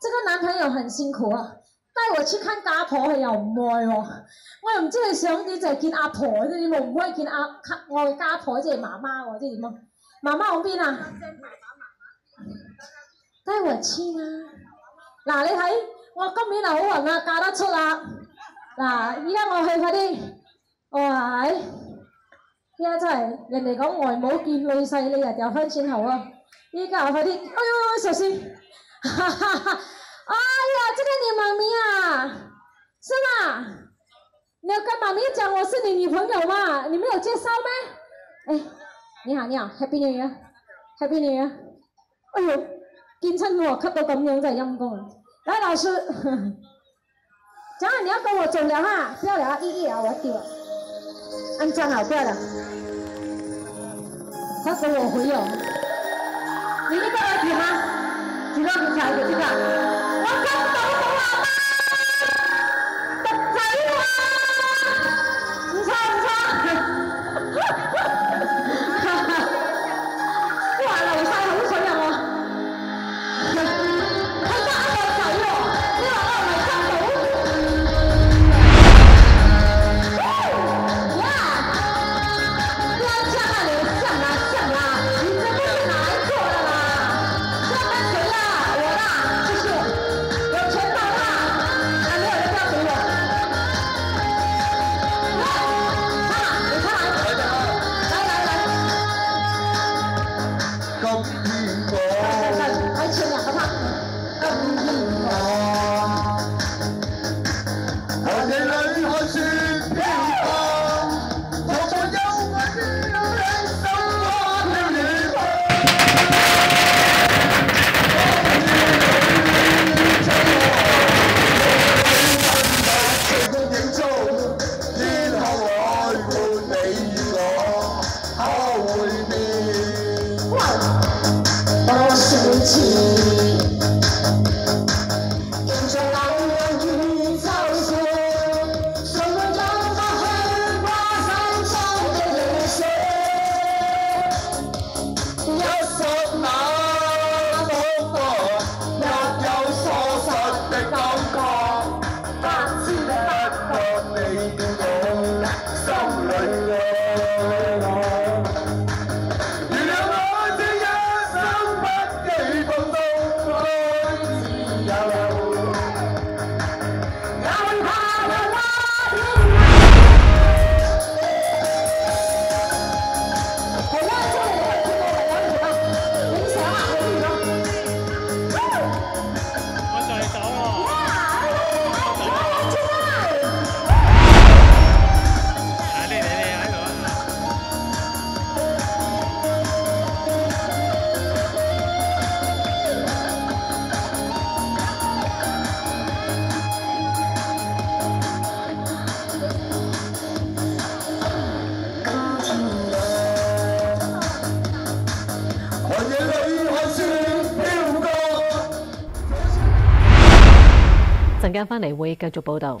这个男朋友很辛苦啊！帶我去看家婆佢又唔愛喎，我又唔知佢想點，就係見阿婆啫，你冇唔可以見阿我家婆即係媽媽喎，即係點啊？媽媽喺邊啊？帶我去啊！嗱，你睇我今年就好運啦，嫁得出啦！嗱，依家我去快啲，哇！依家真係人哋講外母見女婿，你又掉翻轉頭啊！依家我快啲，哎呦，小心！哈哈哈！哎呀，这个你妈咪啊，是吗？你要跟媽咪讲我是你女朋友嘛？你没有介绍吗？哎，你好，你好，Happy New Year，Happy New Year！哎呦，今天我看到咁樣真係陰功啊！來，老師，講你要跟我走了哈，不要了啊，依依啊，我丢，安装好，不要了。他跟我回哦，你一個人舉嗎？舉到你抢一個，這個，我跟到我 by 17. 翻嚟会继续报道。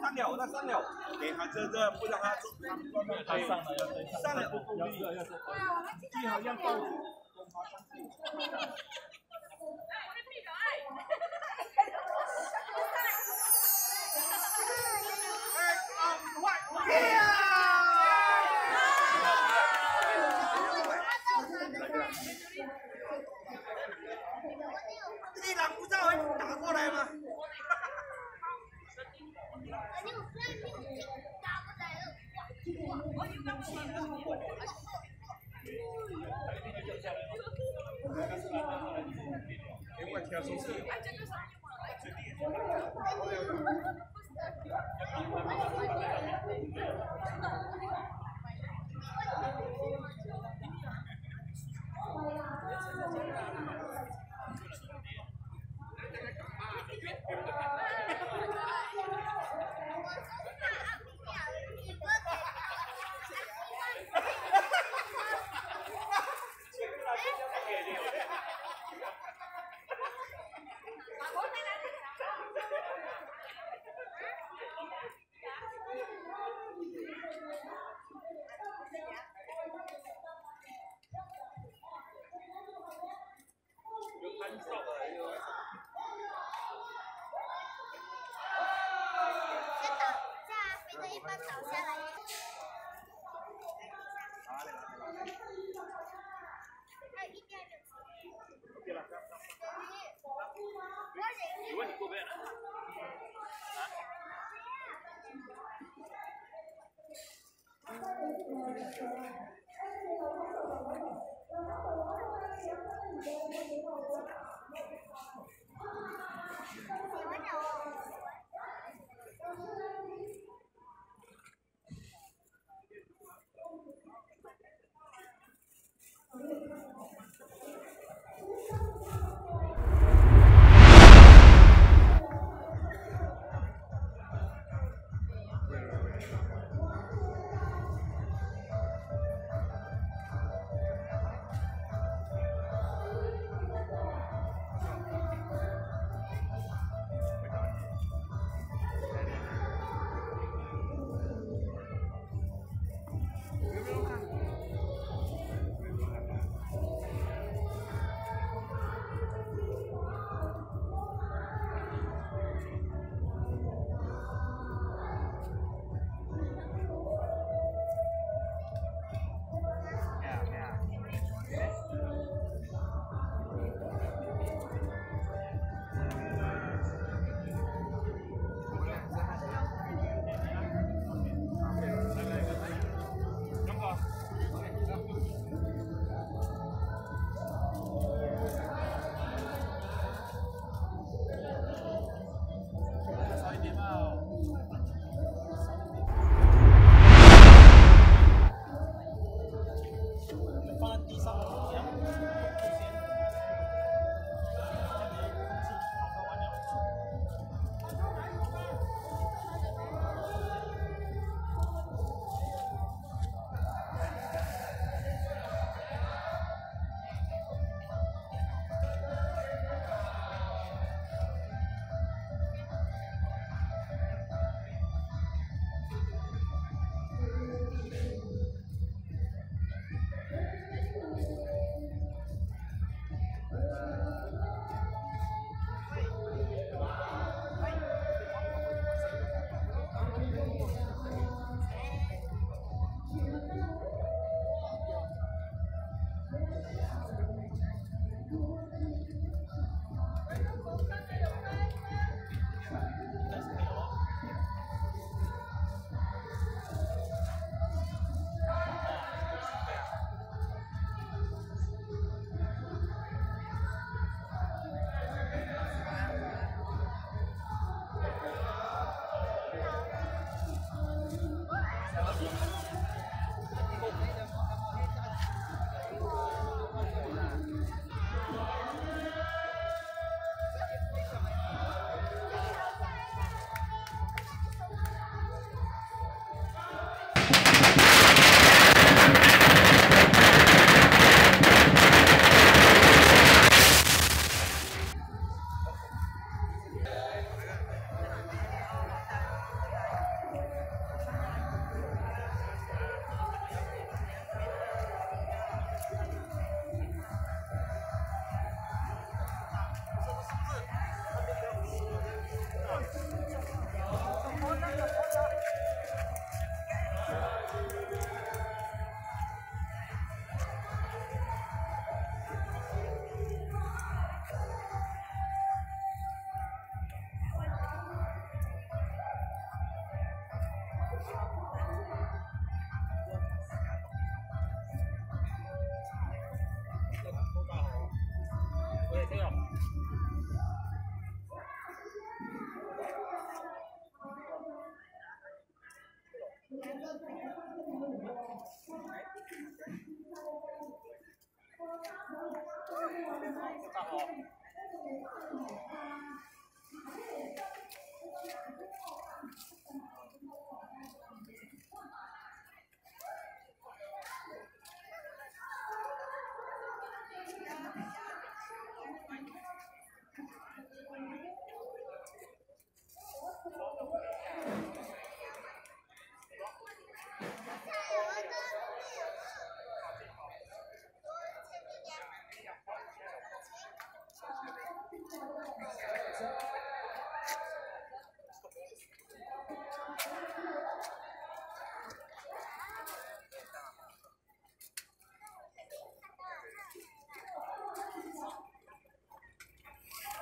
三秒，那三秒，给他这这，不让他出。他上了，要追上了，要要要，最好要抱住。一 好。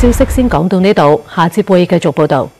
消息先講到呢度，下次會繼續報導。